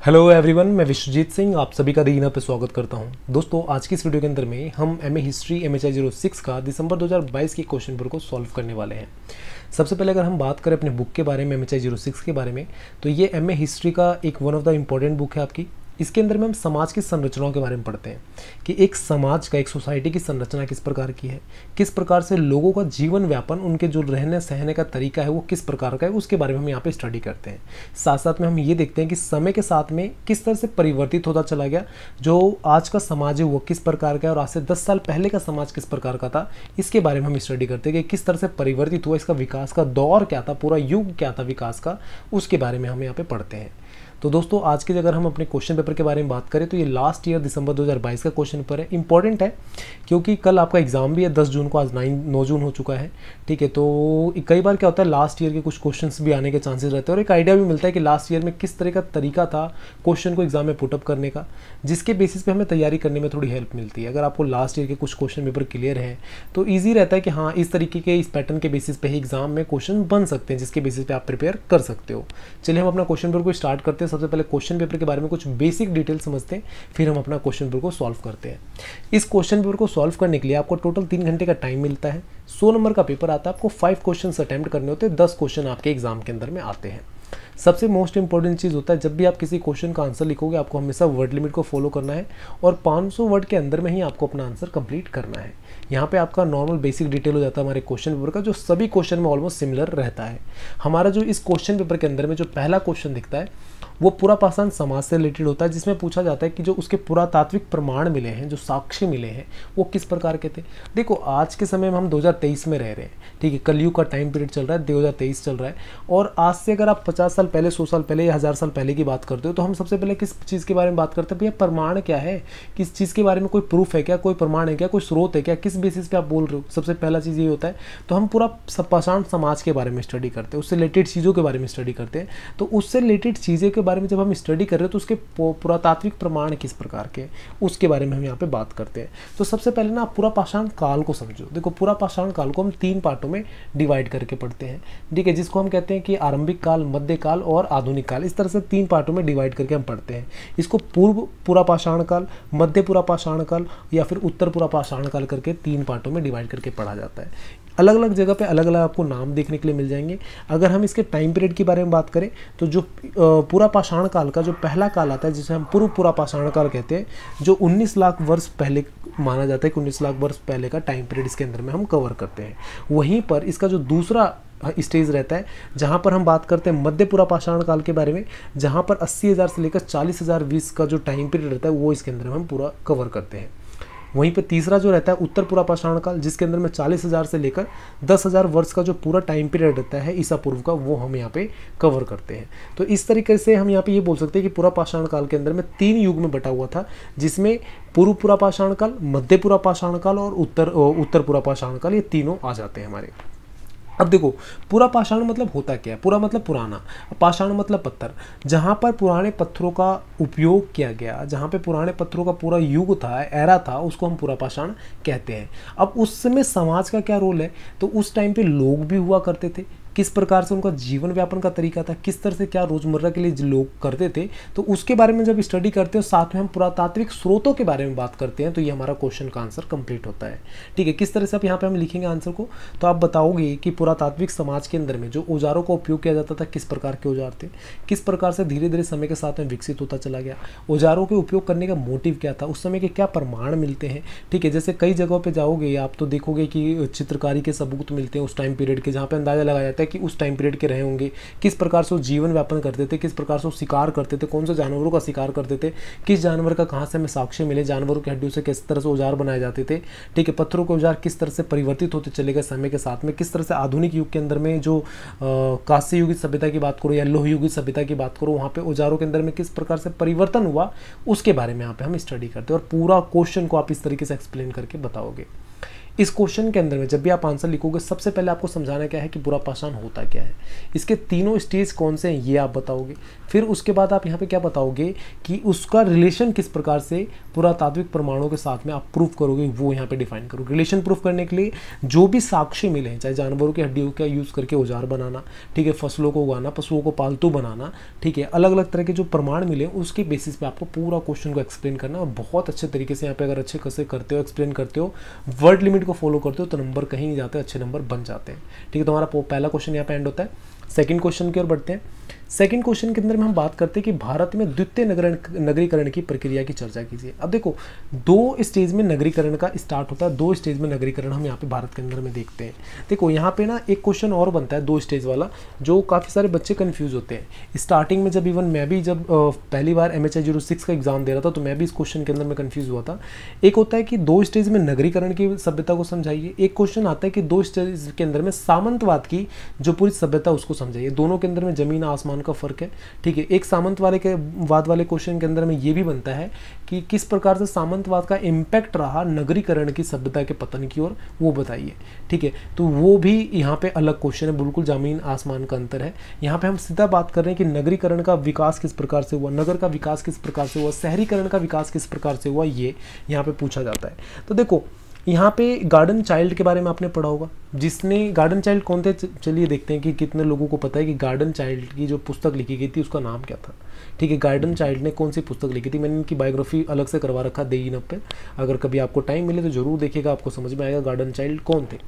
Hello everyone मैं विश्वजीत सिंह, आप सभी का दीना पर स्वागत करता हूँ। दोस्तों, आज की इस वीडियो के अंदर में हम M A history M H I zero six का दिसंबर 2022 के क्वेश्चन पेपर को सॉल्व करने वाले हैं। सबसे पहले अगर हम बात करें अपने बुक के बारे में M H I zero six के बारे में तो ये एम ए हिस्ट्री का एक one of the important book है आपकी। इसके अंदर में हम समाज की संरचनाओं के बारे में पढ़ते हैं कि एक समाज का, एक सोसाइटी की संरचना किस प्रकार की है, किस प्रकार से लोगों का जीवन व्यापन, उनके जो रहने सहने का तरीका है वो किस प्रकार का है, उसके बारे में हम यहाँ पे स्टडी करते हैं। साथ साथ में हम ये देखते हैं कि समय के साथ में किस तरह से परिवर्तित होता चला गया, जो आज का समाज है वो किस प्रकार का है और आज से दस साल पहले का समाज किस प्रकार का था, इसके बारे में हम स्टडी करते हैं कि किस तरह से परिवर्तित हुआ, इसका विकास का दौर क्या था, पूरा युग क्या था विकास का, उसके बारे में हम यहाँ पे पढ़ते हैं। तो दोस्तों, आज के अगर हम अपने क्वेश्चन पेपर के बारे में बात करें तो ये लास्ट ईयर दिसंबर 2022 का क्वेश्चन पेपर है। इंपॉर्टेंट है, क्योंकि कल आपका एग्ज़ाम भी है 10 जून को, आज नाइन नौ जून हो चुका है। ठीक है तो कई बार क्या होता है लास्ट ईयर के कुछ क्वेश्चन भी आने के चांसेस रहते हैं, और एक आइडिया भी मिलता है कि लास्ट ईयर में किस तरह का तरीका था क्वेश्चन को एग्ज़ाम में पुटअप करने का, जिसके बेसिस पर हमें तैयारी करने में थोड़ी हेल्प मिलती है। अगर आपको लास्ट ईयर के कुछ क्वेश्चन पेपर क्लियर हैं तो ईजी रहता है कि हाँ इस तरीके के, इस पैटर्न के बेसिस पे ही एग्ज़ाम में क्वेश्चन बन सकते हैं, जिसके बेसिस पे आप प्रिपेयर कर सकते हो। चलिए, हम अपना क्वेश्चन पेपर को स्टार्ट करते हैं। सबसे पहले क्वेश्चन पेपर के बारे में कुछ बेसिक डिटेल समझते हैं, फिर हम अपना क्वेश्चन पेपर को सॉल्व करते हैं। इस क्वेश्चन पेपर को सॉल्व करने के लिए आपको टोटल तीन घंटे का टाइम मिलता है। सौ नंबर का पेपर आता है, आपको फाइव क्वेश्चन अटैम्प्ट करने होते हैं, दस क्वेश्चन आपके एग्ज़ाम के अंदर में आते हैं। सबसे मोस्ट इंपॉर्टेंट चीज़ होता है, जब भी आप किसी क्वेश्चन का आंसर लिखोगे, आपको हमेशा वर्ड लिमिट को फॉलो करना है और 500 वर्ड के अंदर में ही आपको अपना आंसर कंप्लीट करना है। यहाँ पे आपका नॉर्मल बेसिक डिटेल हो जाता है हमारे क्वेश्चन पेपर का, जो सभी क्वेश्चन में ऑलमोस्ट सिमिलर रहता है। हमारा जो इस क्वेश्चन पेपर के अंदर में जो पहला क्वेश्चन दिखता है वो पूरा पाषाण समाज से रिलेटेड होता है, जिसमें पूछा जाता है कि जो उसके पुरातात्विक प्रमाण मिले हैं, जो साक्ष्य मिले हैं, वो किस प्रकार के थे? देखो, आज के समय में हम 2023 में रह रहे हैं, ठीक है? कलयुग का टाइम पीरियड चल रहा है 2023 चल रहा है, और आज से अगर आप 50 साल पहले, सौ साल पहले या हज़ार साल पहले की बात करते हो तो हम सबसे पहले किस चीज़ के बारे में बात करते हैं? भैया, प्रमाण क्या है? किस चीज़ के बारे में कोई प्रूफ है क्या? कोई प्रमाण है क्या? कोई स्रोत है क्या? किस बेसिस पे आप बोल रहे हो? सबसे पहला चीज़ ये होता है। तो हम पूरा पाषाण समाज के बारे में स्टडी करते हैं, उससे रिलेटेड चीज़ों के बारे में स्टडी करते हैं। तो उससे रिलेटेड चीज़ें के बारे में जब हम स्टडी कर रहे हो तो उसके पुरातात्विक प्रमाण किस प्रकार के उसके बारे में हम यहाँ पे बात करते हैं। तो सबसे पहले ना, आप पूरा पाषाण काल को समझो। देखो, पूरा पाषाण काल को हम तीन पार्टों में डिवाइड करके पढ़ते हैं। ठीक है, जिसको हम कहते हैं कि आरंभिक काल, मध्य काल और आधुनिक काल, इस तरह से तीन पार्टों में डिवाइड करके हम पढ़ते हैं। इसको पूर्व पूरा पाषाण काल, मध्य पूरा पाषाण काल या फिर उत्तर पूरा पाषाण काल करके तीन पार्टों में डिवाइड करके पढ़ा जाता है। अलग अलग जगह पे अलग अलग आपको नाम देखने के लिए मिल जाएँगे। अगर हम इसके टाइम पीरियड के बारे में बात करें तो जो पूरा पाषाण काल का जो पहला काल आता है, जिसे हम पूर्व पूरा पाषाण काल कहते हैं, जो 19 लाख वर्ष पहले माना जाता है कि 19 लाख वर्ष पहले का टाइम पीरियड इसके अंदर में हम कवर करते हैं। वहीं पर इसका जो दूसरा स्टेज रहता है, जहाँ पर हम बात करते हैं मध्यपुरा पाषाण काल के बारे में, जहाँ पर अस्सी हज़ार से लेकर चालीस हज़ार बीस का जो टाइम पीरियड रहता है, वो इसके अंदर हम पूरा कवर करते हैं। वहीं पे तीसरा जो रहता है उत्तर पूरा पाषाण काल, जिसके अंदर में चालीस हज़ार से लेकर दस हज़ार वर्ष का जो पूरा टाइम पीरियड रहता है, ईसा पूर्व का, वो हम यहाँ पे कवर करते हैं। तो इस तरीके से हम यहाँ पे ये बोल सकते हैं कि पूरा पाषाण काल के अंदर में तीन युग में बटा हुआ था, जिसमें पूर्व पूरा पाषाण काल मध्य पूरा पाषाण काल और उत्तर उत्तर पूरा पाषाण काल, ये तीनों आ जाते हैं हमारे। अब देखो, पूरा पाषाण मतलब होता क्या है? पूरा मतलब पुराना। पाषाण मतलब पत्थर। जहाँ पर पुराने पत्थरों का उपयोग किया गया, जहाँ पे पुराने पत्थरों का पूरा युग था, एरा था, उसको हम पूरा पाषाण कहते हैं। अब उस समय समाज का क्या रोल है? तो उस टाइम पे लोग भी हुआ करते थे किस प्रकार से उनका जीवन व्यापन का तरीका था, किस तरह से क्या रोज़मर्रा के लिए लोग करते थे तो उसके बारे में जब स्टडी करते हैं साथ में हम पुरातात्विक स्रोतों के बारे में बात करते हैं तो ये हमारा क्वेश्चन का आंसर कंप्लीट होता है। ठीक है, किस तरह से आप यहाँ पे हम लिखेंगे आंसर को तो आप बताओगे कि पुरातात्विक समाज के अंदर में जो औजारों का उपयोग किया जाता था, किस प्रकार के औज़ार थे? किस प्रकार से धीरे धीरे समय के साथ में विकसित होता चला गया? औजारों के उपयोग करने का मोटिव क्या था? उस समय के क्या प्रमाण मिलते हैं? ठीक है, जैसे कई जगहों पर जाओगे, आप तो देखोगे कि चित्रकारी के सबूत मिलते हैं, उस टाइम पीरियड के जहाँ पे अंदाज़ा लगाया जाता है कि उस टाइम पीरियड के रहे होंगे। किस प्रकार से वो जीवन व्यापन करते थे, किस प्रकार से वो शिकार करते थे, कौन से जानवरों का शिकार करते थे, किस जानवर का कहाँ से हमें साक्ष्य मिले, जानवरों की हड्डियों से किस तरह से औज़ार बनाए जाते थे, ठीक है, पत्थरों के औज़ार किस तरह से परिवर्तित होते चले गए समय के साथ में, किस तरह से आधुनिक युग के अंदर में जो कांस्य युगित सभ्यता की बात करो या लोह युगित सभ्यता की बात करो, वहाँ पे औजारों के अंदर में किस प्रकार से परिवर्तन हुआ, उसके बारे में यहाँ पे हम स्टडी करते हैं और पूरा क्वेश्चन को आप इस तरीके से एक्सप्लेन करके बताओगे। इस क्वेश्चन के अंदर में जब भी आप आंसर लिखोगे, सबसे पहले आपको समझाना क्या है कि बुरा पाषाण होता क्या है। इसके तीनों स्टेज कौन से हैं, ये आप बताओगे। फिर उसके बाद आप यहाँ पे क्या बताओगे कि उसका रिलेशन किस प्रकार से पुरातात्विक प्रमाणों के साथ में आप प्रूफ करोगे, वो यहाँ पे डिफाइन करोगे। रिलेशन प्रूफ करने के लिए जो भी साक्ष्य मिले हैं, चाहे जानवरों की हड्डियों का यूज़ करके औज़ार बनाना, ठीक है, फ़सलों को उगाना, पशुओं को पालतू बनाना, ठीक है अलग अलग तरह के जो प्रमाण मिले उसके बेसिस पे आपको पूरा क्वेश्चन को एक्सप्लेन करना और बहुत अच्छे तरीके से यहाँ पे अगर अच्छे कैसे करते हो एक्सप्लेन करते हो वर्ड लिमिट को फॉलो करते हो तो नंबर कहीं नहीं जाते, अच्छे नंबर बन जाते हैं। ठीक है तो हमारा पहला क्वेश्चन यहाँ पे एंड होता है। सेकंड क्वेश्चन की ओर बढ़ते हैं। सेकंड क्वेश्चन के अंदर में हम बात करते हैं कि भारत में द्वितीय नगरण, नगरीकरण की प्रक्रिया की चर्चा कीजिए। अब देखो, दो स्टेज में नगरीकरण का स्टार्ट होता है, दो स्टेज में नगरीकरण हम यहाँ पे भारत के अंदर में देखते हैं। देखो, यहाँ पे ना एक क्वेश्चन और बनता है, दो स्टेज वाला, जो काफ़ी सारे बच्चे कन्फ्यूज़ होते हैं। स्टार्टिंग में जब इवन मैं भी जब पहली बार एम एच का एग्ज़ाम दे रहा था तो मैं भी इस क्वेश्चन के अंदर में कन्फ्यूज़ हुआ था। एक होता है कि दो स्टेज में नगरीकरण की सभ्यता को समझाइए। एक क्वेश्चन आता है कि दो स्टेज के अंदर में सामंतवाद की जो पूरी सभ्यता, उसको समझाइए। दोनों के अंदर में ज़मीन, आसमान का फ़र्क है। ठीक है, एक सामंत के वाद वाले क्वेश्चन के अंदर में ये भी बनता है कि किस प्रकार से सामंतवाद का इम्पैक्ट रहा नगरीकरण की सभ्यता के पतन की ओर, वो बताइए। ठीक है तो वो भी यहाँ पे अलग क्वेश्चन है, बिल्कुल ज़मीन आसमान का अंतर है। यहाँ पे हम सीधा बात कर रहे हैं कि नगरीकरण का विकास किस प्रकार से हुआ, नगर का विकास किस प्रकार से हुआ, शहरीकरण का विकास किस प्रकार से हुआ, ये यहाँ पे पूछा जाता है। तो देखो यहाँ पे गार्डन चाइल्ड के बारे में आपने पढ़ा होगा। जिसने गार्डन चाइल्ड कौन थे? चलिए देखते हैं कि कितने लोगों को पता है कि गार्डन चाइल्ड की जो पुस्तक लिखी गई थी, उसका नाम क्या था। ठीक है गार्डन चाइल्ड ने कौन सी पुस्तक लिखी थी? मैंने इनकी बायोग्राफी अलग से करवा रखा, दे इन पे। अगर कभी आपको टाइम मिले तो ज़रूर देखिएगा, आपको समझ में आएगा गार्डन चाइल्ड कौन थे।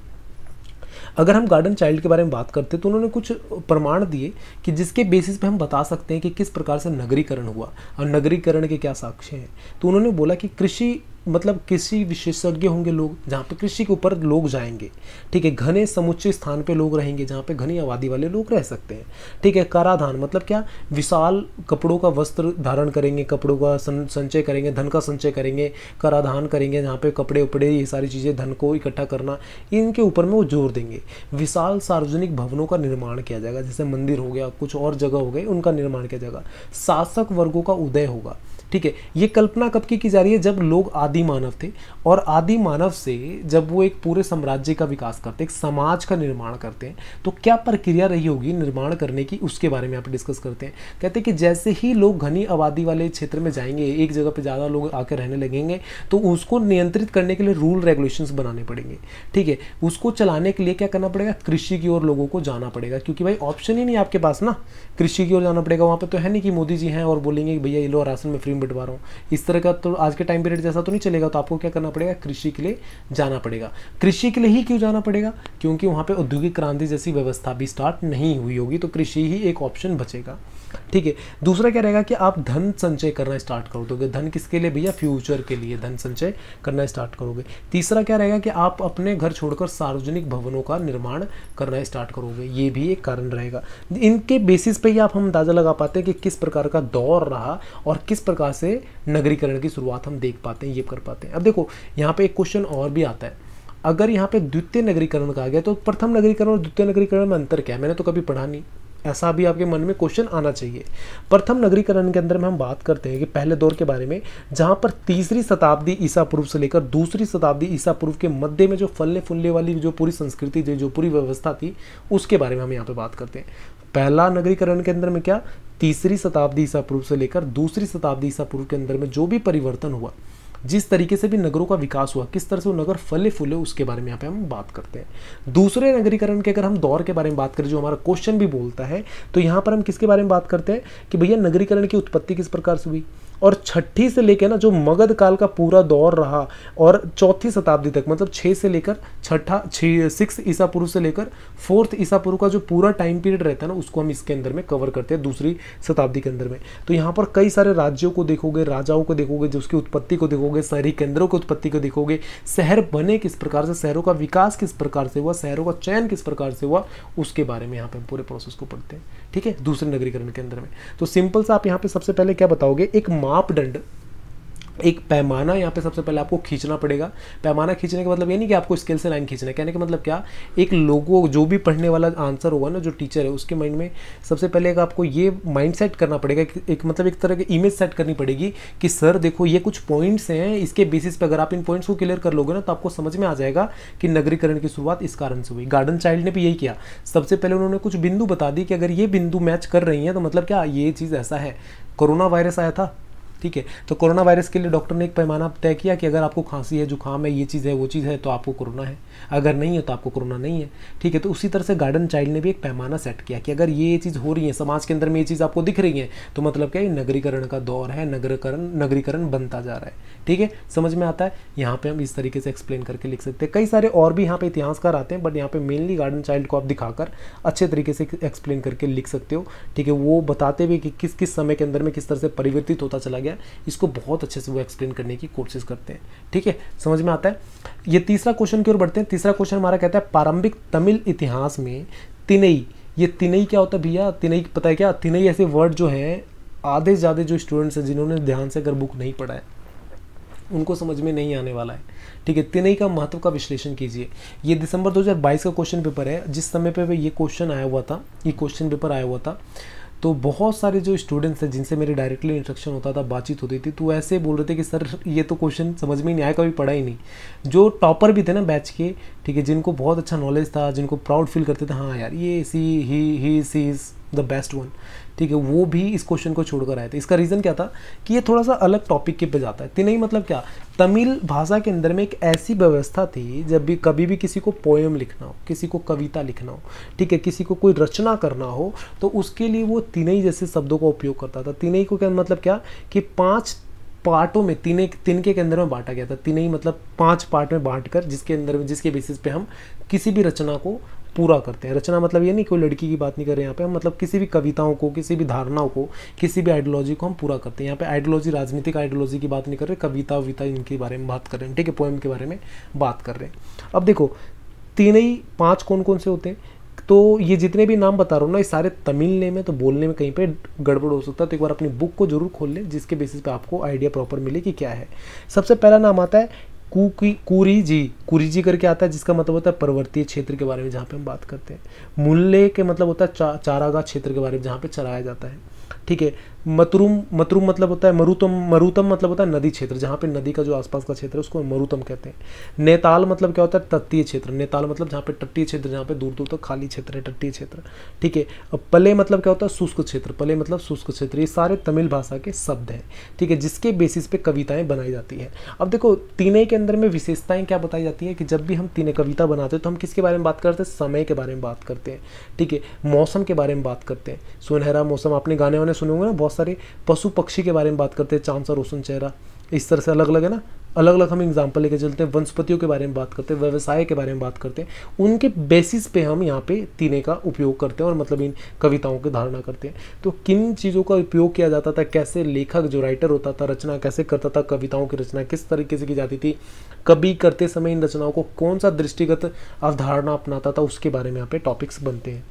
अगर हम गार्डन चाइल्ड के बारे में बात करते तो उन्होंने कुछ प्रमाण दिए कि जिसके बेसिस पे हम बता सकते हैं कि किस प्रकार से नगरीकरण हुआ और नगरीकरण के क्या साक्ष्य हैं। तो उन्होंने बोला कि कृषि मतलब कृषि विशेषज्ञ होंगे लोग, जहाँ पे कृषि के ऊपर लोग जाएँगे, ठीक है, घने समुच्चय स्थान पे लोग रहेंगे, जहाँ पे घनी आबादी वाले लोग रह सकते हैं, ठीक है, कराधान मतलब क्या, विशाल कपड़ों का वस्त्र धारण करेंगे, कपड़ों का संचय करेंगे, धन का संचय करेंगे, कराधान करेंगे, जहाँ पे कपड़े उपड़े, ये सारी चीज़ें धन को इकट्ठा करना, इनके ऊपर में वो ज़ोर देंगे। विशाल सार्वजनिक भवनों का निर्माण किया जाएगा, जैसे मंदिर हो गया, कुछ और जगह हो गए उनका निर्माण किया जाएगा। शासक वर्गों का उदय होगा। ठीक है, ये कल्पना कब की की जा रही है? जब लोग आदि मानव थे और आदि मानव से जब वो एक पूरे साम्राज्य का विकास करते, एक समाज का निर्माण करते हैं तो क्या प्रक्रिया रही होगी निर्माण करने की? उसके बारे में आप डिस्कस करते हैं। कहते हैं कि जैसे ही लोग घनी आबादी वाले क्षेत्र में जाएँगे, एक जगह पर ज़्यादा लोग आकर रहने लगेंगे तो उसको नियंत्रित करने के लिए रूल रेगुलेशन बनाने पड़ेंगे। ठीक है, उसको चलाने के लिए क्या करना पड़ेगा? कृषि की ओर लोगों को जाना पड़ेगा, क्योंकि भाई ऑप्शन ही नहीं आपके पास ना। कृषि की ओर जाना पड़ेगा, वहाँ पर तो है नहीं कि मोदी जी हैं और बोलेंगे भैया ये लो राशन में फ्री बिटवा रहा हूँ। इस तरह का तो आज के टाइम पीरियड जैसा तो नहीं चलेगा तो आपको क्या करना पड़ेगा? कृषि के लिए जाना पड़ेगा। कृषि के लिए ही क्यों जाना पड़ेगा? क्योंकि वहाँ पर औद्योगिक क्रांति जैसी व्यवस्था भी स्टार्ट नहीं हुई होगी तो कृषि ही एक ऑप्शन बचेगा। ठीक है। दूसरा क्या रहेगा कि आप धन संचय करना स्टार्ट कर दोगे धन किसके लिए भैया? फ्यूचर के लिए धन संचय करना स्टार्ट करोगे। तीसरा क्या रहेगा कि आप अपने घर छोड़कर सार्वजनिक भवनों का निर्माण करना स्टार्ट करोगे। ये भी एक कारण रहेगा। इनके बेसिस पे ही आप हम अंदाज़ा लगा पाते हैं कि किस प्रकार का दौर रहा और किस प्रकार से नगरीकरण की शुरुआत हम देख पाते हैं, ये कर पाते हैं। अब देखो, यहाँ पे एक क्वेश्चन और भी आता है। अगर यहाँ पे द्वितीय नगरीकरण कहा गया तो प्रथम नगरीकरण और द्वितीय नगरीकरण में अंतर क्या है? मैंने तो कभी पढ़ा नहीं। ऐसा भी आपके मन में क्वेश्चन आना चाहिए। प्रथम नगरीकरण के अंदर में हम बात करते हैं कि पहले दौर के बारे में, जहाँ पर तीसरी शताब्दी ईसा पूर्व से लेकर दूसरी शताब्दी ईसा पूर्व के मध्य में जो फलने फुलने वाली जो पूरी संस्कृति थी, जो पूरी व्यवस्था थी, उसके बारे में हम यहाँ पे बात करते हैं। पहला नगरीकरण के अंदर में क्या? तीसरी शताब्दी ईसा पूर्व से लेकर दूसरी शताब्दी ईसा पूर्व के अंदर में जो भी परिवर्तन हुआ जिस तरीके से भी नगरों का विकास हुआ, किस तरह से वो नगर फले फूले, उसके बारे में यहाँ पे हम बात करते हैं। दूसरे नगरीकरण के अगर हम दौर के बारे में बात करें, जो हमारा क्वेश्चन भी बोलता है तो यहाँ पर हम किसके बारे में बात करते हैं कि भैया नगरीकरण की उत्पत्ति किस प्रकार से हुई? और छठी से लेकर ना जो मगध काल का पूरा दौर रहा और चौथी शताब्दी तक मतलब छः से लेकर छठा छ सिक्स ईसा पूर्व से लेकर फोर्थ ईसा पूर्व का जो पूरा टाइम पीरियड रहता है ना, उसको हम इसके अंदर में कवर करते हैं दूसरी शताब्दी के अंदर में। तो यहाँ पर कई सारे राज्यों को देखोगे, राजाओं को देखोगे जो उसकी उत्पत्ति को देखोगे, शहरी केंद्रों की उत्पत्ति को देखोगे, शहर बने किस प्रकार से, शहरों का विकास किस प्रकार से हुआ, शहरों का चयन किस प्रकार से हुआ, उसके बारे में यहाँ पे हम पूरे प्रोसेस को पढ़ते हैं। ठीक है? दूसरे नगरीकरण के अंदर में। तो सिंपल सा आप यहाँ पे सबसे पहले क्या बताओगे? एक मापदंड। एक पैमाना यहाँ पे सबसे पहले आपको खींचना पड़ेगा। पैमाना खींचने का मतलब ये नहीं कि आपको स्केल से लाइन खींचना है। कहने का मतलब क्या? एक लोगों, जो भी पढ़ने वाला आंसर होगा ना, जो टीचर है, उसके माइंड में सबसे पहले एक आपको ये माइंड सेट करना पड़ेगा। एक मतलब एक तरह की इमेज सेट करनी पड़ेगी कि, सर, देखो, ये कुछ पॉइंट्स हैं, इसके बेसिस पर अगर आप इन पॉइंट्स को क्लियर कर लोगे ना तो आपको समझ में आ जाएगा कि नगरीकरण की शुरुआत इस कारण से हुई। गार्डन चाइल्ड ने भी यही किया। सबसे पहले उन्होंने कुछ बिंदु बता दी कि अगर ये बिंदु मैच कर रही हैं तो मतलब क्या, ये चीज़ ऐसा है। कोरोना वायरस आया था? ठीक है? तो कोरोना वायरस के लिए डॉक्टर ने एक पैमाना तय किया कि अगर आपको खांसी है, जुकाम है, ये चीज़ है, वो चीज़ है तो आपको कोरोना है। अगर नहीं है तो आपको कोरोना नहीं है। ठीक है? तो उसी तरह से गार्डन चाइल्ड ने भी एक पैमाना सेट किया कि अगर ये चीज़ हो रही है, समाज के अंदर में ये चीज़ आपको दिख रही है तो मतलब क्या नगरीकरण का दौर है, नगरीकरण नगरीकरण बनता जा रहा है। ठीक है? समझ में आता है? यहाँ पे हम इस तरीके से एक्सप्लेन करके लिख सकते हैं। कई सारे और भी यहाँ पे इतिहासकार आते हैं बट यहाँ पे मेनली गार्डन चाइल्ड को आप दिखाकर अच्छे तरीके से एक्सप्लेन करके लिख सकते हो। ठीक है? वो बताते हुए कि किस किस समय के अंदर में किस तरह से परिवर्तित होता चला गया। इसको बहुत अच्छे से वो एक्सप्लेन करने की कोशिश करते हैं। ठीक है? समझ में आता है? ये तीसरा क्वेश्चन की ओर बढ़ते हैं। तीसरा क्वेश्चन हमारा कहता है प्रारंभिक तमिल इतिहास में तिनई। ये तिनई क्या होता है भैया? तिनई पता है क्या? तिनई ऐसे वर्ड जो है, आधे से ज़्यादा जो स्टूडेंट्स हैं, जिन्होंने ध्यान से अगर बुक नहीं पढ़ा है। उनको समझ में नहीं आने वाला है। ठीक है, तिनई का महत्व का विश्लेषण कीजिए। ये दिसंबर 2022 का क्वेश्चन पेपर है। जिस समय पे ये क्वेश्चन आया हुआ था, ये क्वेश्चन पेपर आया हुआ था तो बहुत सारे जो स्टूडेंट्स हैं, जिनसे मेरे डायरेक्टली इंस्ट्रक्शन होता था, बातचीत होती थी तो ऐसे बोल रहे थे कि, सर, ये तो क्वेश्चन समझ में नहीं आया, कभी पढ़ा ही नहीं। जो टॉपर भी थे ना बैच के, ठीक है, जिनको बहुत अच्छा नॉलेज था, जिनको प्राउड फील करते थे हाँ यार, ये सी ही ही सी इज़ द बेस्ट वन ठीक है, वो भी इस क्वेश्चन को छोड़कर आए थे। इसका रीज़न क्या था कि ये थोड़ा सा अलग टॉपिक के पे जाता है। नहीं मतलब क्या? तमिल भाषा के अंदर में एक ऐसी व्यवस्था थी, जब भी कभी भी किसी को पोएम लिखना हो, किसी को कविता लिखना हो, ठीक है, किसी को कोई रचना करना हो तो उसके लिए वो तिनई जैसे शब्दों का उपयोग करता था। तिनई को क्या मतलब क्या कि पाँच पार्टों में, तीन, तिनके के अंदर में बांटा गया था। तीन ही मतलब पाँच पार्ट में बांट कर जिसके अंदर में जिसके बेसिस पे हम किसी भी रचना को पूरा करते हैं। रचना मतलब ये नहीं कोई लड़की की बात नहीं कर रहे यहाँ पे हम मतलब किसी भी कविताओं को, किसी भी धारणाओं को, किसी भी आइडियोलॉजी को हम पूरा करते हैं। यहाँ पे आइडियोलॉजी राजनीतिक आइडियोलॉजी की बात नहीं कर रहे, कविता विता इनके बारे में बात कर रहे हैं। ठीक है पोएम के बारे में बात कर रहे हैं। अब देखो, तीन ही पाँच कौन कौन से होते हैं? तो ये जितने भी नाम बता रहा हूँ ना, ये सारे तमिल नेम है तो बोलने में कहीं पे गड़बड़ हो सकता है। तो एक बार अपनी बुक को ज़रूर खोल लें, जिसके बेसिस पे आपको आइडिया प्रॉपर मिले कि क्या है। सबसे पहला नाम आता है कुकी कुरी जी कुरी जी करके आता है जिसका मतलब होता है पर्वतीय क्षेत्र के बारे में जहाँ पे हम बात करते हैं। मूल्य के मतलब होता है चा, चारागाह क्षेत्र के बारे में जहाँ पे चराया जाता है। ठीक है मतरुम मतरुम मतलब होता है मरुतम मरुतम मतलब होता है नदी क्षेत्र, जहाँ पे नदी का जो आसपास का क्षेत्र है उसको मरुतम कहते हैं। नेताल मतलब क्या होता है? तटीय क्षेत्र। नेताल मतलब जहाँ पे तटीय क्षेत्र, जहाँ पे दूर दूर तक तो खाली क्षेत्र है, तटीय क्षेत्र। ठीक है? अब पले मतलब क्या होता है? शुष्क क्षेत्र। पले मतलब शुष्क क्षेत्र। ये सारे तमिल भाषा के शब्द हैं। ठीक है? जिसके बेसिस पे कविताएँ बनाई जाती है। अब देखो, तीने के अंदर में विशेषताएँ क्या बताई जाती है कि जब भी हम तीने कविता बनाते हैं तो हम किसके बारे में बात करते हैं? समय के बारे में बात करते हैं। ठीक है? मौसम के बारे में बात करते हैं। सुनहरा मौसम, आपने गाने वाने सुने होंगे ना? बहुत सारे पशु पक्षी के बारे में बात करते हैं चाँद सा रोशन, चेहरा, इस तरह से अलग अलग है ना? अलग अलग हम एग्ज़ाम्पल लेके चलते हैं, वनस्पतियों के बारे में बात करते हैं, व्यवसाय के बारे में बात करते हैं। उनके बेसिस पे हम यहाँ पे तीने का उपयोग करते हैं और मतलब इन कविताओं की धारणा करते हैं। तो किन चीज़ों का उपयोग किया जाता था? कैसे लेखक, जो राइटर होता था, रचना कैसे करता था? कविताओं की रचना किस तरीके से की जाती थी? कभी करते समय इन रचनाओं को कौन सा दृष्टिगत अवधारणा अपनाता था? उसके बारे में यहाँ पे टॉपिक्स बनते हैं।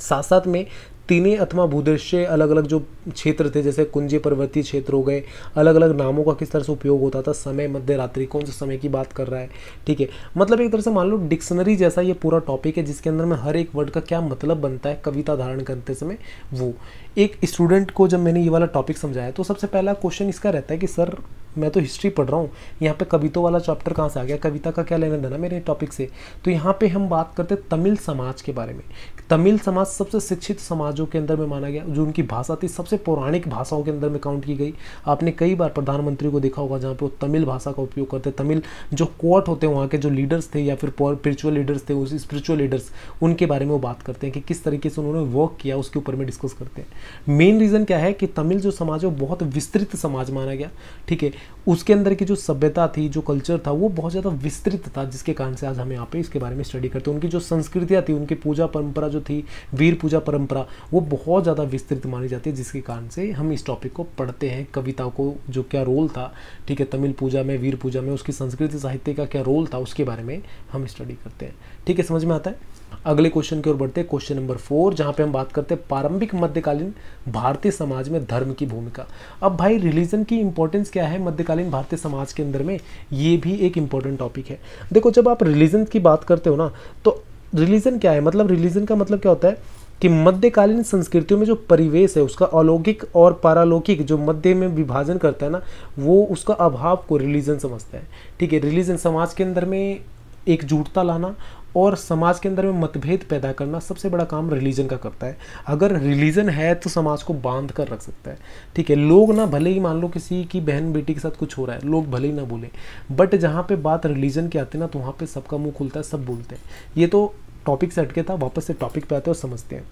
साथ साथ में तीन अथवा भूदृश्य अलग अलग जो क्षेत्र थे, जैसे कुंजी पर्वतीय क्षेत्र हो गए अलग अलग नामों का किस तरह से उपयोग होता था? समय, मध्य रात्रि, कौन से समय की बात कर रहा है? ठीक है मतलब एक तरह से मान लो डिक्शनरी जैसा ये पूरा टॉपिक है, जिसके अंदर में हर एक वर्ड का क्या मतलब बनता है, कविता धारण करते समय वो। एक स्टूडेंट को जब मैंने ये वाला टॉपिक समझाया तो सबसे पहला क्वेश्चन इसका रहता है कि, सर, मैं तो हिस्ट्री पढ़ रहा हूँ, यहाँ पे कविता वाला चैप्टर कहाँ से आ गया? कविता का क्या लेना देना मेरे टॉपिक से? तो यहाँ पे हम बात करते तमिल समाज के बारे में। तमिल समाज सबसे शिक्षित समाजों के अंदर में माना गया, जो उनकी भाषा थी, सबसे पौराणिक भाषाओं के अंदर में काउंट की गई। आपने कई बार प्रधानमंत्री को देखा होगा, जहाँ पे वो तमिल भाषा का उपयोग करते तमिल जो कोर्ट होते हैं, वहाँ के जो लीडर्स थे या फिर स्पिरिचुअल लीडर्स थे, उस स्पिरिचुअल लीडर्स उनके बारे में वो बात करते हैं कि किस तरीके से उन्होंने वर्क किया, उसके ऊपर में डिस्कस करते हैं। मेन रीज़न क्या है कि तमिल जो समाज है, वो बहुत विस्तृत समाज माना गया, ठीक है? उसके अंदर की जो सभ्यता थी, जो कल्चर था, वो बहुत ज़्यादा विस्तृत था, जिसके कारण से आज हम यहाँ पे इसके बारे में स्टडी करते हैं। उनकी जो संस्कृतियाँ थी, उनकी पूजा परंपरा जो थी, वीर पूजा परंपरा, वो बहुत ज़्यादा विस्तृत मानी जाती है, जिसके कारण से हम इस टॉपिक को पढ़ते हैं कविता को, जो क्या रोल था, ठीक है, तमिल पूजा में, वीर पूजा में, उसकी संस्कृति साहित्य का क्या रोल था, उसके बारे में हम स्टडी करते हैं। ठीक है, समझ में आता है? अगले क्वेश्चन की ओर बढ़ते हैं क्वेश्चन नंबर फोर जहाँ पे हम बात करते हैं प्रारंभिक मध्यकालीन भारतीय समाज में धर्म की भूमिका। अब भाई रिलीजन की इंपॉर्टेंस क्या है मध्यकालीन भारतीय समाज के अंदर में? ये भी एक इंपॉर्टेंट टॉपिक है। देखो, जब आप रिलीजन की बात करते हो ना तो रिलीजन क्या है? मतलब रिलीजन का मतलब क्या होता है कि मध्यकालीन संस्कृतियों में जो परिवेश है, उसका अलौकिक और पारालौकिक जो मध्य में विभाजन करता है ना, वो उसका अभाव को रिलीजन समझता है। ठीक है, रिलीजन समाज के अंदर में एकजुटता लाना और समाज के अंदर में मतभेद पैदा करना सबसे बड़ा काम रिलीजन का करता है। अगर रिलीजन है तो समाज को बाँध कर रख सकता है। ठीक है, लोग ना भले ही मान लो किसी की बहन बेटी के साथ कुछ हो रहा है, लोग भले ही ना बोले बट जहाँ पे बात रिलीजन की आती है ना तो वहाँ पे सबका मुँह खुलता है, सब बोलते हैं। ये तो टॉपिक से हटके था, वापस से टॉपिक पे आते हैं और समझते हैं।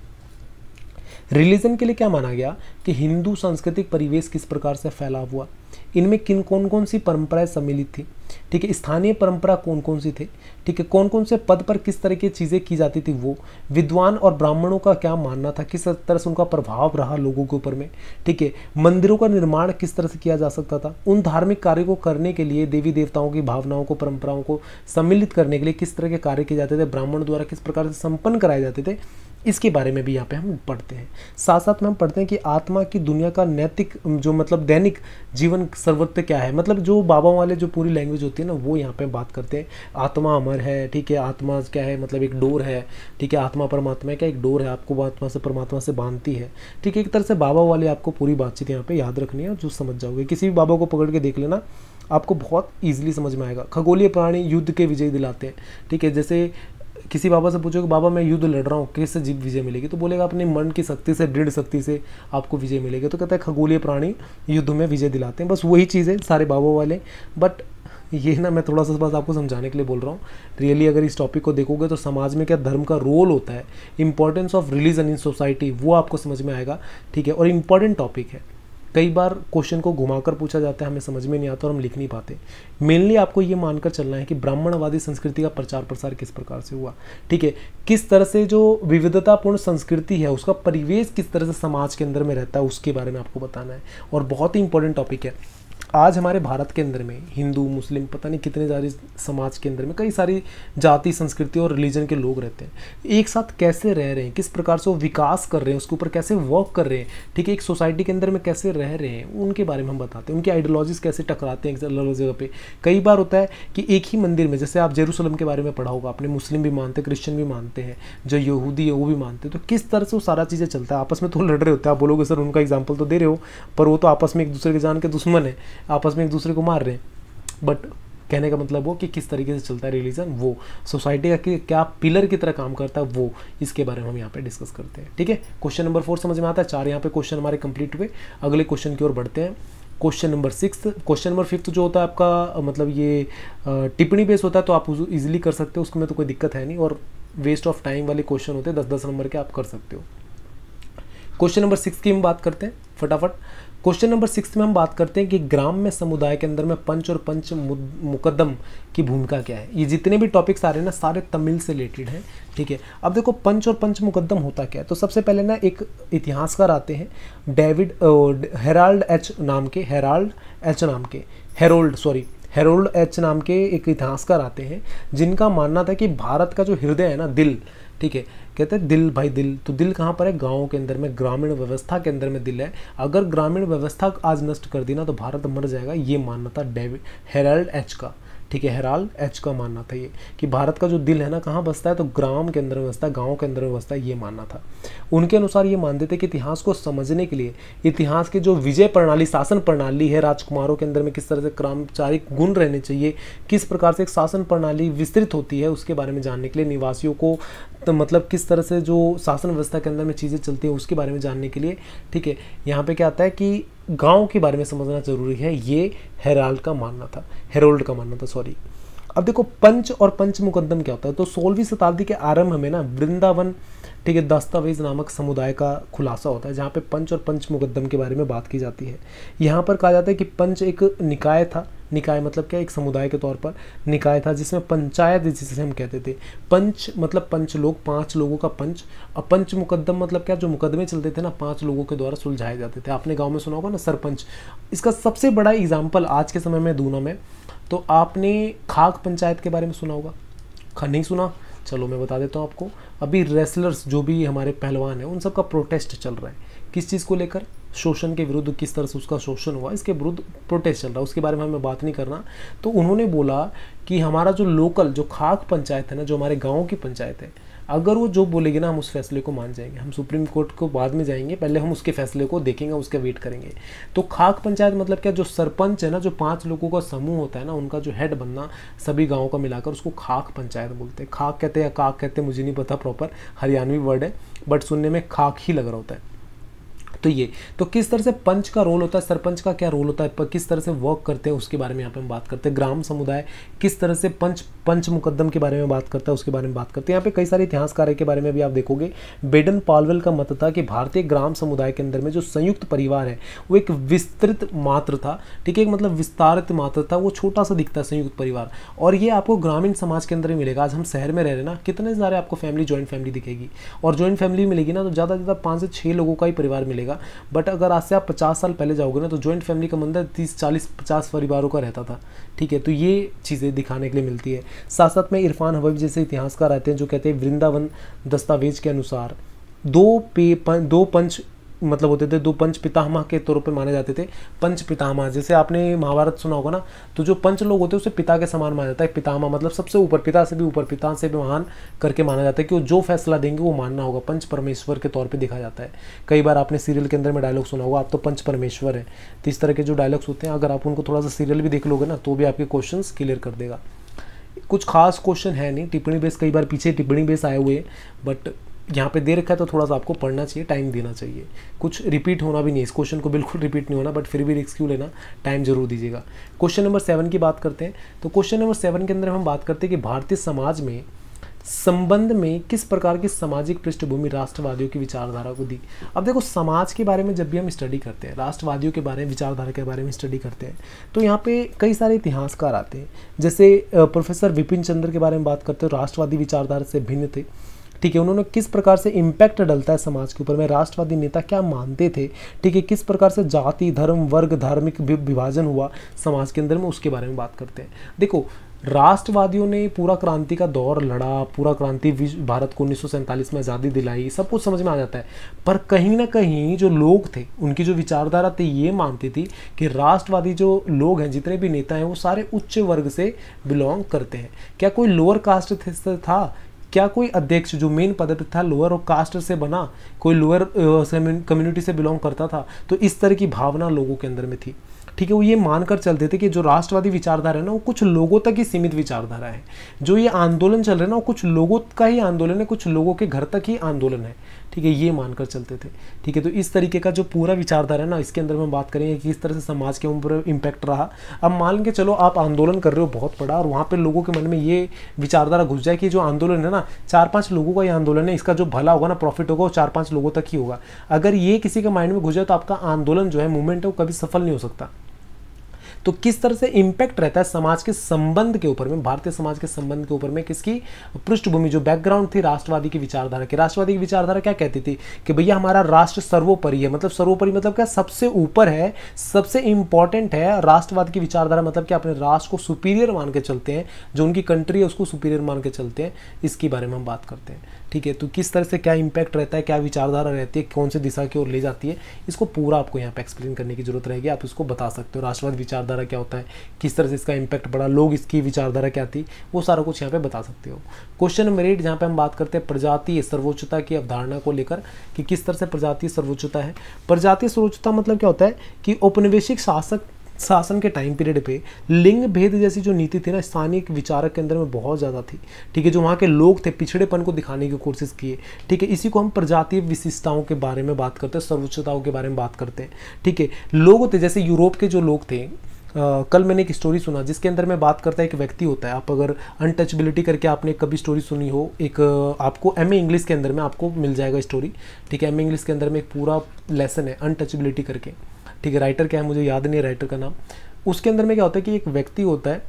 रिलीजन के लिए क्या माना गया कि हिंदू सांस्कृतिक परिवेश किस प्रकार से फैला हुआ? इनमें किन कौन कौन सी परंपराएँ सम्मिलित थी? ठीक है, स्थानीय परंपरा कौन कौन सी थे? ठीक है कौन कौन से पद पर किस तरह की चीज़ें की जाती थी वो? विद्वान और ब्राह्मणों का क्या मानना था? किस तरह से उनका प्रभाव रहा लोगों के ऊपर में? ठीक है, मंदिरों का निर्माण किस तरह से किया जा सकता था? उन धार्मिक कार्य को करने के लिए देवी देवताओं की भावनाओं को, परंपराओं को सम्मिलित करने के लिए किस तरह के कार्य किए जाते थे? ब्राह्मण द्वारा किस प्रकार से संपन्न कराए जाते थे? इसके बारे में भी यहाँ पे हम पढ़ते हैं। साथ साथ में हम पढ़ते हैं कि आत्मा की दुनिया का नैतिक, जो मतलब दैनिक जीवन सर्वत्र क्या है? मतलब जो बाबा वाले जो पूरी लैंग्वेज होती है ना, वो यहाँ पे बात करते हैं। आत्मा अमर है, ठीक है? आत्मा क्या है? मतलब एक डोर है, ठीक है? आत्मा परमात्मा क्या? एक डोर है, आपको आत्मा से परमात्मा से बांधती है। ठीक है? एक तरह से बाबा वाले आपको पूरी बातचीत यहाँ पर याद रखनी है जो समझ जाओगे। किसी भी बाबा को पकड़ के देख लेना, आपको बहुत ईजिली समझ में आएगा। खगोलीय प्राणी युद्ध के विजय दिलाते हैं, ठीक है? जैसे किसी बाबा से पूछो कि, बाबा, मैं युद्ध लड़ रहा हूँ, कैसे जीव विजय मिलेगी? तो बोलेगा, अपने मन की शक्ति से, दृढ़ शक्ति से आपको विजय मिलेगी। तो कहता है, खगोलीय प्राणी युद्ध में विजय दिलाते हैं। बस वही चीज़ है, सारे बाबा वाले। बट ये ना, मैं थोड़ा सा बस आपको समझाने के लिए बोल रहा हूँ। रियली, अगर इस टॉपिक को देखोगे तो समाज में क्या धर्म का रोल होता है importance of religion in society वो आपको समझ में आएगा, ठीक है? और इंपॉर्टेंट टॉपिक है। कई बार क्वेश्चन को घुमाकर पूछा जाता है, हमें समझ में नहीं आता और हम लिख नहीं पाते। मेनली आपको ये मानकर चलना है कि ब्राह्मणवादी संस्कृति का प्रचार प्रसार किस प्रकार से हुआ, ठीक है? किस तरह से जो विविधतापूर्ण संस्कृति है, उसका परिवेश किस तरह से समाज के अंदर में रहता है, उसके बारे में आपको बताना है। और बहुत ही इंपॉर्टेंट टॉपिक है। आज हमारे भारत के अंदर में, हिंदू, मुस्लिम, पता नहीं कितने सारे समाज के अंदर में, कई सारी जाति, संस्कृति और रिलीजन के लोग रहते हैं। एक साथ कैसे रह रहे हैं? किस प्रकार से वो विकास कर रहे हैं? उसके ऊपर कैसे वर्क कर रहे हैं? ठीक है, एक सोसाइटी के अंदर में कैसे रह रहे हैं? उनके बारे में हम बताते हैं। उनकी आइडियोलॉजीज कैसे टकराते हैं अलग अलग जगह पर कई बार होता है कि एक ही मंदिर में, जैसे आप जेरूसलम के बारे में पढ़ा होगा अपने मुस्लिम भी मानते हैं क्रिश्चियन भी मानते हैं, जो यहूदी है, वो भी मानते हैं तो किस तरह से वो सारा चीज़ें चलता है? आपस में तो लड़ रहे होते हैं। आप बोलोगे, सर, उनका एग्ज़ाम्पल तो दे रहे हो, पर वो तो आपस में एक दूसरे के जान के दुश्मन है। आपस में एक दूसरे को मार रहे हैं। बट कहने का मतलब वो कि किस तरीके से चलता है रिलीजन वो सोसाइटी का क्या पिलर की तरह काम करता है, वो इसके बारे में हम यहाँ पे डिस्कस करते हैं। ठीक है? क्वेश्चन नंबर फोर समझ में आता है? चार यहाँ पे क्वेश्चन हमारे कंप्लीट हुए। अगले क्वेश्चन की ओर बढ़ते हैं। Question number six question number fifth जो होता है आपका मतलब ये टिप्पणी बेस होता है तो आप इजीली कर सकते हो। उसमें तो कोई दिक्कत है नहीं और वेस्ट ऑफ़ टाइम वाले क्वेश्चन होते हैं, दस दस नंबर के आप कर सकते हो। क्वेश्चन नंबर सिक्स की हम बात करते हैं, फटाफट। क्वेश्चन नंबर सिक्स में हम बात करते हैं कि ग्राम में समुदाय के अंदर में पंच और पंच मुकदम की भूमिका क्या है? ये जितने भी टॉपिक्स आ रहे हैं ना, सारे तमिल से रिलेटेड हैं, ठीक है? अब देखो, पंच और पंच मुकदम होता क्या है? तो सबसे पहले ना, एक इतिहासकार आते हैं डेविड हेराल्ड एच नाम के हेराल्ड एच नाम के हेरोल्ड सॉरी हेरोल्ड एच नाम के एक इतिहासकार आते हैं, जिनका मानना था कि भारत का जो हृदय है ना, दिल, ठीक है? कहते हैं, दिल, भाई दिल। तो दिल कहाँ पर है? गाँव के अंदर में, ग्रामीण व्यवस्था के अंदर में दिल है। अगर ग्रामीण व्यवस्था आज नष्ट कर दी ना तो भारत मर जाएगा, ये मानना था डेविड हेराल्ड एच का। ठीक है हेराल एच का मानना था ये, कि भारत का जो दिल है ना, कहाँ बसता है? तो ग्राम के अंदर में बसता है, गाँव के अंदर में बसता है, ये मानना था। उनके अनुसार ये मानते थे कि इतिहास को समझने के लिए, इतिहास की जो विजय प्रणाली, शासन प्रणाली है राजकुमारों के अंदर में किस तरह से क्रामचारिक गुण रहने चाहिए, किस प्रकार से एक शासन प्रणाली विस्तृत होती है, उसके बारे में जानने के लिए निवासियों को तो मतलब किस तरह से जो शासन व्यवस्था के अंदर में चीज़ें चलती हैं उसके बारे में जानने के लिए, ठीक है, यहाँ पे क्या आता है कि गाँव के बारे में समझना ज़रूरी है, ये हेराल्ड का मानना था, हेरोल्ड का मानना था सॉरी अब देखो, पंच और पंच मुकदम क्या होता है? तो सोलहवीं शताब्दी के आरंभ में ना वृंदावन, ठीक है, दस्तावेज़ नामक समुदाय का खुलासा होता है, जहाँ पे पंच और पंच मुकदम के बारे में बात की जाती है। यहाँ पर कहा जाता है कि पंच एक निकाय था निकाय मतलब क्या एक समुदाय के तौर पर निकाय था जिसमें पंचायत जिसे हम कहते थे। पंच मतलब पंच लोग, पाँच लोगों का पंच। और पंच मुकदम मतलब क्या? जो मुकदमे चलते थे ना, पाँच लोगों के द्वारा सुलझाए जाते थे। आपने गाँव में सुना होगा ना, सरपंच। इसका सबसे बड़ा एग्ज़ाम्पल आज के समय में दूना में। तो आपने खाक पंचायत के बारे में सुना होगा? नहीं सुना? चलो मैं बता देता हूँ आपको। अभी रेसलर्स जो भी हमारे पहलवान हैं, उन सब का प्रोटेस्ट चल रहा है। किस चीज़ को लेकर? शोषण के विरुद्ध किस तरह से उसका शोषण हुआ, इसके विरुद्ध प्रोटेस्ट चल रहा है, उसके बारे में हमें बात नहीं करना। तो उन्होंने बोला कि हमारा जो लोकल जो खाक पंचायत है ना, जो हमारे गाँव की पंचायत है, अगर वो जो बोलेगी ना, हम उस फैसले को मान जाएँगे। हम सुप्रीम कोर्ट को बाद में जाएँगे, पहले हम उसके फैसले को देखेंगे, उसका वेट करेंगे। तो खाक पंचायत मतलब क्या, जो सरपंच है ना, जो पाँच लोगों का समूह होता है ना, उनका जो हेड बनना, सभी गाँव का मिलाकर उसको खाक पंचायत बोलते हैं। खाक कहते हैं या काक कहते हैं, मुझे नहीं पता प्रॉपर हरियाणवी वर्ड है बट सुनने में खाक ही लग रहा होता है। तो ये तो किस तरह से पंच का रोल होता है, सरपंच का क्या रोल होता है किस तरह से वर्क करते हैं उसके बारे में यहाँ पे हम बात करते हैं। ग्राम समुदाय किस तरह से पंच पंच मुकदम के बारे में बात करता है, उसके बारे में बात करते हैं। यहाँ पे कई सारे इतिहासकार के बारे में भी आप देखोगे। बेडन पालवेल का मत था कि भारतीय ग्राम समुदाय के अंदर में जो संयुक्त परिवार है, वो एक विस्तृत मात्र था। ठीक है मतलब विस्तारित मात्र था, वो छोटा सा दिखता है संयुक्त परिवार। और ये आपको ग्रामीण समाज के अंदर ही मिलेगा। आज हम शहर में रह रहे ना, कितने सारे आपको फैमिली ज्वाइंट फैमिली दिखेगी। और ज्वाइंट फैमिली मिलेगी ना तो ज़्यादा से ज़्यादा पाँच से छः लोगों का ही परिवार मिलेगा। मिलेगा बट अगर आज से आप पचास साल पहले जाओगे ना तो ज्वाइंट फैमिली का मंदिर तीस चालीस पचास परिवारों का रहता था। ठीक है तो ये चीज़ें दिखाने के लिए मिलती है। साथ साथ में इरफान हबीब जैसे इतिहासकार आते हैं जो कहते हैं वृंदावन दस्तावेज़ के अनुसार दो पे पं, दो पंच मतलब होते थे, दो पंच पितामह के तौर पे माने जाते थे। पंच पितामह, जैसे आपने महाभारत सुना होगा ना तो जो पंच लोग होते हैं, उसे पिता के समान माना जाता है। पितामह मतलब सबसे ऊपर पिता से भी ऊपर, पिता से भी महान करके माना जाता है कि वो जो फैसला देंगे, वो मानना होगा। पंच परमेश्वर के तौर पर देखा जाता है। कई बार आपने सीरियल के अंदर में डायलॉग सुना होगा, आप तो पंच परमेश्वर है। तो इस तरह के जो डायलॉग्स होते हैं, अगर आप उनको थोड़ा सा सीरियल भी देख लोगे ना तो भी आपके क्वेश्चन क्लियर कर देगा। कुछ खास क्वेश्चन है नहीं, टिप्पणी बेस कई बार पीछे टिप्पणी बेस आए हुए बट यहाँ पे दे रखा है तो थोड़ा सा आपको पढ़ना चाहिए टाइम देना चाहिए। कुछ रिपीट होना भी नहीं, इस क्वेश्चन को बिल्कुल रिपीट नहीं होना बट फिर भी रिस्क क्यों लेना? टाइम ज़रूर दीजिएगा। क्वेश्चन नंबर सेवन की बात करते हैं। तो क्वेश्चन नंबर सेवन के अंदर हम बात करते हैं कि भारतीय समाज में संबंध में किस प्रकार की सामाजिक पृष्ठभूमि राष्ट्रवादियों की विचारधारा को दी? अब देखो, समाज के बारे में जब भी हम स्टडी करते हैं, राष्ट्रवादियों के बारे में, विचारधारा के बारे में स्टडी करते हैं तो यहाँ पे कई सारे इतिहासकार आते हैं। जैसे प्रोफेसर विपिन चंद्र के बारे में बात करते हैं राष्ट्रवादी विचारधारा से भिन्न थे। ठीक है, उन्होंने किस प्रकार से इम्पैक्ट डलता है समाज के ऊपर? में राष्ट्रवादी नेता क्या मानते थे? ठीक है, किस प्रकार से जाति, धर्म, वर्ग, धार्मिक विभाजन हुआ समाज के अंदर? में उसके बारे में बात करते हैं। देखो, राष्ट्रवादियों ने पूरा क्रांति का दौर लड़ा, पूरा क्रांति भारत को उन्नीस सौ सैंतालीस में आज़ादी दिलाई, सब कुछ समझ में आ जाता है। पर कहीं ना कहीं जो लोग थे, उनकी जो विचारधारा थी, ये मानती थी कि राष्ट्रवादी जो लोग हैं, जितने भी नेता हैं, वो सारे उच्च वर्ग से बिलोंग करते हैं। क्या कोई लोअर कास्ट था? क्या कोई अध्यक्ष जो मेन पद पर था लोअर और कास्ट से बना, कोई लोअर कम्युनिटी से बिलोंग करता था तो इस तरह की भावना लोगों के अंदर में थी। ठीक है, वो ये मानकर चलते थे कि जो राष्ट्रवादी विचारधारा है ना, वो कुछ लोगों तक ही सीमित विचारधारा है। जो ये आंदोलन चल रहा है ना, वो कुछ लोगों का ही आंदोलन है, कुछ लोगों के घर तक ही आंदोलन है। ठीक है, ये मानकर चलते थे। ठीक है तो इस तरीके का जो पूरा विचारधारा है ना, इसके अंदर में बात करेंगे कि इस तरह से समाज के ऊपर इम्पैक्ट रहा। अब मान के चलो, आप आंदोलन कर रहे हो बहुत बड़ा, और वहाँ पर लोगों के मन में ये विचारधारा घुस जाए कि जो आंदोलन है ना चार पाँच लोगों का ये आंदोलन है, इसका जो भला होगा ना प्रॉफिट होगा, वो चार पाँच लोगों तक ही होगा। अगर ये किसी के माइंड में घुस जाए तो आपका आंदोलन जो है मूवमेंट है, वो कभी सफल नहीं हो सकता। तो किस तरह से इम्पैक्ट रहता है समाज के संबंध के ऊपर में, भारतीय समाज के संबंध के ऊपर में किसकी पृष्ठभूमि, जो बैकग्राउंड थी राष्ट्रवादी की विचारधारा की? राष्ट्रवादी की विचारधारा क्या कहती थी कि भैया हमारा राष्ट्र सर्वोपरि है? मतलब सर्वोपरि मतलब क्या? सबसे ऊपर है, सबसे इंपॉर्टेंट है, राष्ट्रवाद की विचारधारा मतलब क्या? अपने राष्ट्र को सुपीरियर मान के चलते हैं, जो उनकी कंट्री है, उसको सुपीरियर मान के चलते हैं, इसके बारे में हम बात करते हैं। ठीक है तो किस तरह से क्या इंपैक्ट रहता है, क्या विचारधारा रहती है, कौन से दिशा की ओर ले जाती है, इसको पूरा आपको यहाँ पे एक्सप्लेन करने की ज़रूरत रहेगी, आप इसको बता सकते हो, राष्ट्रवाद विचारधारा क्या होता है, किस तरह से इसका इंपैक्ट पड़ा, लोग इसकी विचारधारा क्या थी, वो सारा कुछ यहाँ पे बता सकते हो। क्वेश्चन नंबर एट जहाँ पे हम बात करते हैं प्रजातीय सर्वोच्चता की अवधारणा को लेकर, कि किस तरह से प्रजातीय सर्वोच्चता है। प्रजातीय सर्वोच्चता मतलब क्या होता है कि औपनिवेशिक शासक शासन के टाइम पीरियड पे लिंग भेद जैसी जो नीति थी ना स्थानीय विचारक के अंदर में बहुत ज़्यादा थी। ठीक है जो वहाँ के लोग थे पिछड़ेपन को दिखाने की कोशिश किए ठीक है इसी को हम प्रजातीय विशिष्टताओं के बारे में बात करते हैं सर्वोच्चताओं के बारे में बात करते हैं। ठीक है लोग थे जैसे यूरोप के जो लोग थे Uh, कल मैंने एक स्टोरी सुना जिसके अंदर मैं बात करता है एक व्यक्ति होता है। आप अगर अनटचबिलिटी करके आपने कभी स्टोरी सुनी हो एक आपको एम ए इंग्लिश के अंदर में आपको मिल जाएगा स्टोरी ठीक है एम ए इंग्लिश के अंदर में एक पूरा लेसन है अनटचबिलिटी करके। ठीक है राइटर क्या है, मुझे याद नहीं है राइटर का नाम। उसके अंदर में क्या होता है कि एक व्यक्ति होता है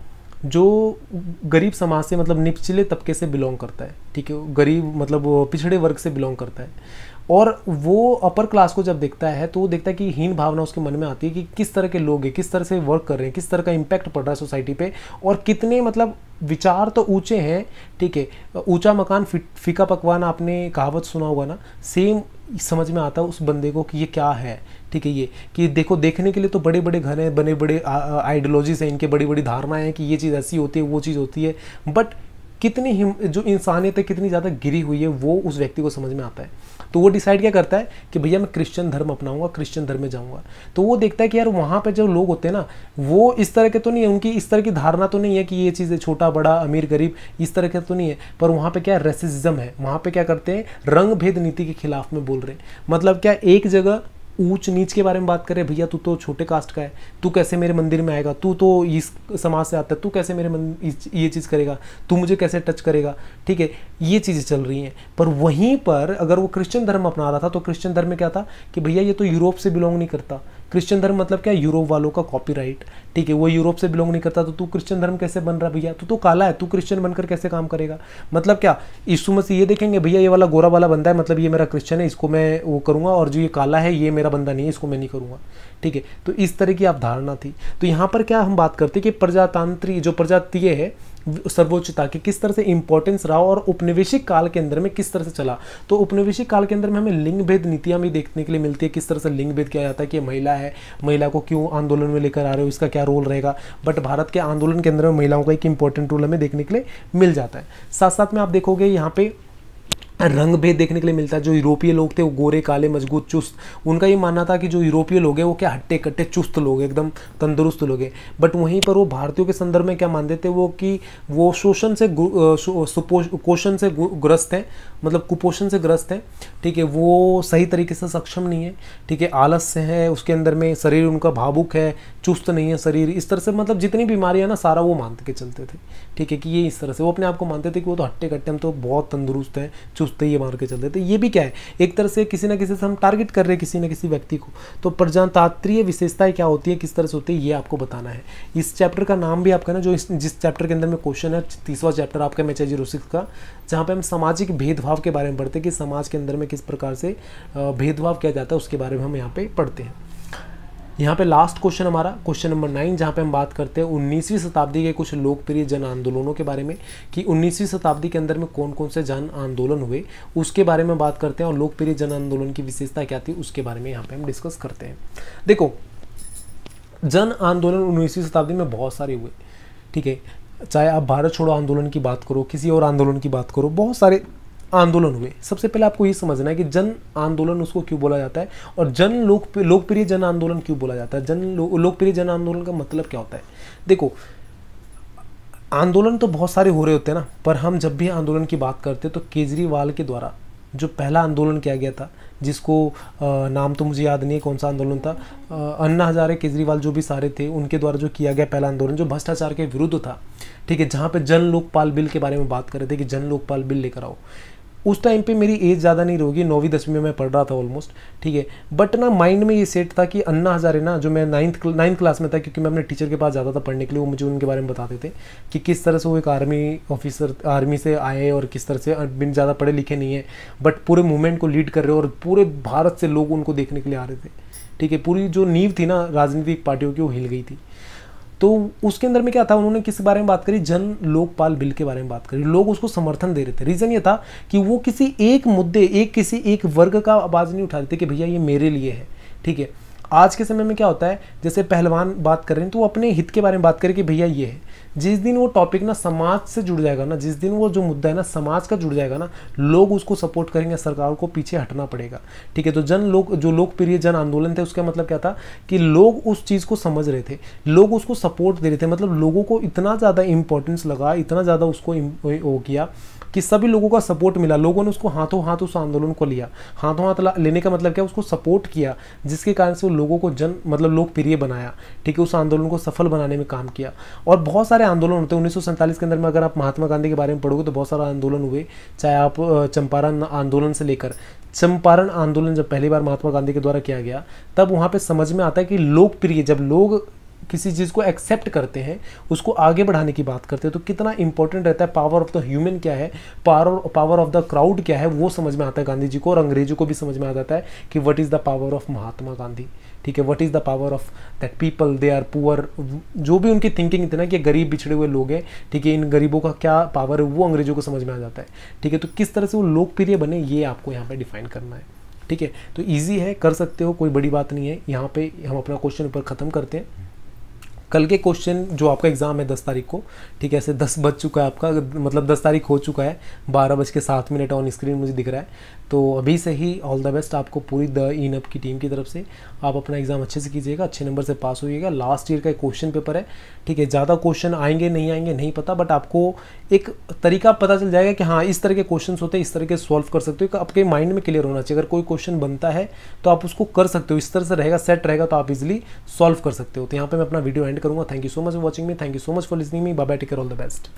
जो गरीब समाज से मतलब निचले तबके से बिलोंग करता है, ठीक है, गरीब मतलब पिछड़े वर्ग से बिलोंग करता है। और वो अपर क्लास को जब देखता है तो वो देखता है कि हीन भावना उसके मन में आती है कि किस तरह के लोग हैं, किस तरह से वर्क कर रहे हैं, किस तरह का इम्पैक्ट पड़ रहा है सोसाइटी पे। और कितने मतलब विचार तो ऊँचे हैं, ठीक है, ऊँचा मकान फीका पकवान आपने कहावत सुना होगा ना सेम समझ में आता है उस बंदे को कि ये क्या है, ठीक है ये, कि देखो, देखने के लिए तो बड़े बड़े घर हैं बने बड़े आइडियोलॉजीज हैं, इनके बड़ी बड़ी धारणाएँ हैं कि ये चीज़ ऐसी होती है, वो चीज़ होती है बट कितनी जो इंसानियत है, कितनी ज़्यादा गिरी हुई है, वो उस व्यक्ति को समझ में आता है। तो वो डिसाइड क्या करता है कि भैया मैं क्रिश्चियन धर्म अपनाऊँगा क्रिश्चियन धर्म में जाऊँगा। तो वो देखता है कि यार वहाँ पर जो लोग होते हैं ना, वो इस तरह के तो नहीं है, उनकी इस तरह की धारणा तो नहीं है कि ये चीज़ें छोटा, बड़ा, अमीर, गरीब, इस तरह के तो नहीं है। पर वहाँ पर क्या रेसिज्म है? वहाँ पर क्या करते हैं? रंग भेद नीति के खिलाफ में बोल रहे हैं। मतलब क्या एक जगह ऊंच नीच के बारे में बात करें भैया, तू तो छोटे कास्ट का है, तू कैसे मेरे मंदिर में आएगा? तू तो इस समाज से आता है, तू कैसे मेरे ये चीज़ करेगा? तू मुझे कैसे टच करेगा? ठीक है, ये चीज़ें चल रही हैं। पर वहीं पर अगर वो क्रिश्चियन धर्म अपना रहा था तो क्रिश्चियन धर्म में क्या था कि, भैया, ये तो यूरोप से बिलोंग नहीं करता क्रिश्चियन धर्म मतलब क्या? यूरोप वालों का कॉपीराइट ठीक है, वो यूरोप से बिलोंग नहीं करता तो तू क्रिश्चियन धर्म कैसे बन रहा भैया? तो तू काला है, तू क्रिश्चियन बनकर कैसे काम करेगा? मतलब क्या? यीशु मसीह ये देखेंगे, भैया, ये वाला गोरा वाला बंदा है मतलब ये मेरा क्रिश्चियन है, इसको मैं वो करूँगा, और जो ये काला है, ये मेरा बंदा नहीं है, इसको मैं नहीं करूँगा। ठीक है तो इस तरह की आप धारणा थी। तो यहाँ पर क्या हम बात करते कि प्रजातांत्रिक, जो प्रजातीय है सर्वोच्चता कि किस तरह से इंपॉर्टेंस रहा और उपनिवेशिक काल के अंदर में किस तरह से चला। तो उपनिवेशिक काल के अंदर में हमें लिंग भेद नीतियाँ भी देखने के लिए मिलती है, किस तरह से लिंग भेद किया जाता है कि महिला है, महिला को क्यों आंदोलन में लेकर आ रहे हो, इसका क्या रोल रहेगा? बट भारत के आंदोलन के अंदर में महिलाओं का एक इंपॉर्टेंट रोल हमें देखने के लिए मिल जाता है। साथ साथ में आप देखोगे यहाँ पे रंग भेद देखने के लिए मिलता है। जो यूरोपीय लोग थे, वो गोरे, काले, मज़बूत, चुस्त। उनका ये मानना था कि जो यूरोपीय लोग हैं, वो क्या हट्टे कट्टे चुस्त लोग हैं, एकदम तंदुरुस्त लोग हैं। बट वहीं पर वो भारतीयों के संदर्भ में क्या मानते थे, वो कि वो शोषण से कुपोषण से ग्रस्त हैं। मतलब कुपोषण से ग्रस्त हैं। ठीक है, वो सही तरीके से सक्षम नहीं है। ठीक है, आलस्य है, उसके अंदर में शरीर उनका भावुक है, चुस्त नहीं है शरीर। इस तरह से मतलब जितनी बीमारियाँ ना, सारा वो मानते के चलते थे। ठीक है कि ये इस तरह से, वो अपने आप को मानते थे कि वो तो हट्टे कट्टे, हम तो बहुत तंदुरुस्त हैं, चुस्त है, ये मार के चलते थे ये भी क्या है? एक तरह से किसी ना किसी से हम टारगेट कर रहे हैं किसी ना किसी व्यक्ति को। तो प्रजातांत्रीय विशेषताएँ क्या होती है? किस तरह से होती है? ये आपको बताना है। इस चैप्टर का नाम भी आपका ना, जो इस, जिस चैप्टर के अंदर में क्वेश्चन है, तीसवा चैप्टर आपका मैच एच ज़ीरो सिक्स का, जहाँ पर हम सामाजिक भेदभाव के बारे में पढ़ते हैं कि समाज के अंदर में किस प्रकार से भेदभाव किया जाता है, उसके बारे में हम यहाँ पर पढ़ते हैं। यहाँ पे लास्ट क्वेश्चन हमारा क्वेश्चन नंबर नाइन जहाँ पे हम बात करते हैं उन्नीसवीं शताब्दी के कुछ लोकप्रिय जन आंदोलनों के बारे में, कि उन्नीसवीं शताब्दी के अंदर में कौन कौन से जन आंदोलन हुए, उसके बारे में बात करते हैं और लोकप्रिय जन आंदोलन की विशेषता क्या थी, उसके बारे में यहाँ पे हम डिस्कस करते हैं। देखो, जन आंदोलन उन्नीसवीं शताब्दी में बहुत सारे हुए, ठीक है? चाहे आप भारत छोड़ो आंदोलन की बात करो, किसी और आंदोलन की बात करो, बहुत सारे आंदोलन हुए। सबसे पहले आपको ये समझना है कि जन आंदोलन उसको क्यों बोला जाता है और जन लोक लोकप्रिय जन आंदोलन क्यों बोला जाता है? जन लो, लोकप्रिय जन आंदोलन का मतलब क्या होता है? देखो आंदोलन तो बहुत सारे हो रहे होते हैं ना पर हम जब भी आंदोलन की बात करते हैं तो केजरीवाल के द्वारा जो पहला आंदोलन किया गया था जिसको नाम तो मुझे याद नहीं है कौन सा आंदोलन था अन्ना हजारे केजरीवाल जो भी सारे थे उनके द्वारा जो किया गया पहला आंदोलन जो भ्रष्टाचार के विरुद्ध था ठीक है जहाँ पे जन लोकपाल बिल के बारे में बात कर रहे थे कि जन लोकपाल बिल लेकर आओ। उस टाइम पे मेरी एज ज़्यादा नहीं रहोगी, नौवीं, दसवीं में मैं पढ़ रहा था ऑलमोस्ट ठीक है? बट ना माइंड में ये सेट था कि अन्ना हज़ारे ना, जो मैं नाइन्थ नाइन्थ क्लास में था, क्योंकि मैं अपने टीचर के पास जाता था पढ़ने के लिए, वो मुझे उनके बारे में बताते थे कि किस तरह से वो एक आर्मी ऑफिसर आर्मी से आए और किस तरह से बिन ज़्यादा पढ़े लिखे नहीं है बट पूरे मूवमेंट को लीड कर रहे और पूरे भारत से लोग उनको देखने के लिए आ रहे थे, ठीक है? पूरी जो नींव थी ना, राजनीतिक पार्टियों की, वो हिल गई थी। तो उसके अंदर में क्या था? उन्होंने किस बारे में बात करी? जन लोकपाल बिल के बारे में बात करी। लोग उसको समर्थन दे रहे थे। रीज़न ये था कि वो किसी एक मुद्दे, एक किसी एक वर्ग का आवाज़ नहीं उठा रहे थे कि भैया ये मेरे लिए है। ठीक है? आज के समय में क्या होता है, जैसे पहलवान बात कर रहे हैं तो वो अपने हित के बारे में बात करें कि भैया ये है। जिस दिन वो टॉपिक ना समाज से जुड़ जाएगा ना, जिस दिन वो जो मुद्दा है ना समाज का जुड़ जाएगा ना, लोग उसको सपोर्ट करेंगे, सरकार को पीछे हटना पड़ेगा। ठीक है तो जन लोग जो लोकप्रिय जन आंदोलन थे, उसका मतलब क्या था कि लोग उस चीज़ को समझ रहे थे, लोग उसको सपोर्ट दे रहे थे मतलब लोगों को इतना ज़्यादा इंपॉर्टेंस लगा, इतना ज़्यादा उसको वो किया कि सभी लोगों का सपोर्ट मिला। लोगों ने उसको हाथों हाथ उस आंदोलन को लिया। हाथों हाथ लेने का मतलब क्या? उसको सपोर्ट किया, जिसके कारण से वो लोगों को जन मतलब लोकप्रिय बनाया। ठीक है, उस आंदोलन को सफल बनाने में काम किया। और बहुत सारे आंदोलन होते हैं। उन्नीस सौ सैंतालीस के अंदर में अगर आप महात्मा गांधी के बारे में पढ़ोगे तो बहुत सारे आंदोलन हुए। चाहे आप चंपारण आंदोलन से लेकर। चंपारण आंदोलन जब पहली बार महात्मा गांधी के द्वारा किया गया, तब वहाँ पे समझ में आता है कि लोकप्रिय, जब लोग किसी चीज़ को एक्सेप्ट करते हैं, उसको आगे बढ़ाने की बात करते हैं तो कितना इंपॉर्टेंट रहता है पावर ऑफ़ द ह्यूमन क्या है? Power power of the crowd क्या है? वो समझ में आता है गांधी जी को और अंग्रेज़ों को भी समझ में आ जाता है कि what is the power of Mahatma Gandhi? ठीक है what is the power of that people they are poor जो भी उनकी थिंकिंग थी ना कि गरीब बिछड़े हुए लोग हैं, ठीक है, इन गरीबों का क्या पावर है, वो अंग्रेज़ों को समझ में आ जाता है। ठीक है तो किस तरह से वो लोकप्रिय बने, ये आपको यहाँ पे डिफाइन करना है। ठीक है तो ईजी है, कर सकते हो, कोई बड़ी बात नहीं है। यहाँ पे हम अपना क्वेश्चन ऊपर ख़त्म करते हैं। कल के क्वेश्चन जो आपका एग्ज़ाम है दस तारीख को, ठीक है, ऐसे दस बज चुका है आपका मतलब दस तारीख हो चुका है, बारह बज के सात मिनट ऑन स्क्रीन मुझे दिख रहा है। तो अभी से ही ऑल द बेस्ट आपको पूरी द इन अप की टीम की तरफ़ से। आप अपना एग्ज़ाम अच्छे से कीजिएगा, अच्छे नंबर से पास होइएगा। लास्ट ईयर का एक क्वेश्चन पेपर है, ठीक है? ज़्यादा क्वेश्चन आएँगे, नहीं आएँगे, नहीं पता बट आपको एक तरीका पता चल जाएगा कि हाँ इस तरह के क्वेश्चन होते हैं, इस तरह के सॉल्व कर सकते हो। आपके माइंड में क्लियर होना चाहिए। अगर कोई क्वेश्चन बनता है तो आप उसको कर सकते हो। इस तरह से रहेगा सेट रहेगा तो आप इजिली सॉल्व कर सकते हो। तो यहाँ पर मैं अपना वीडियो एंड करूँगा। Thank you so much watching me thank you so much for listening me Baba take care all the best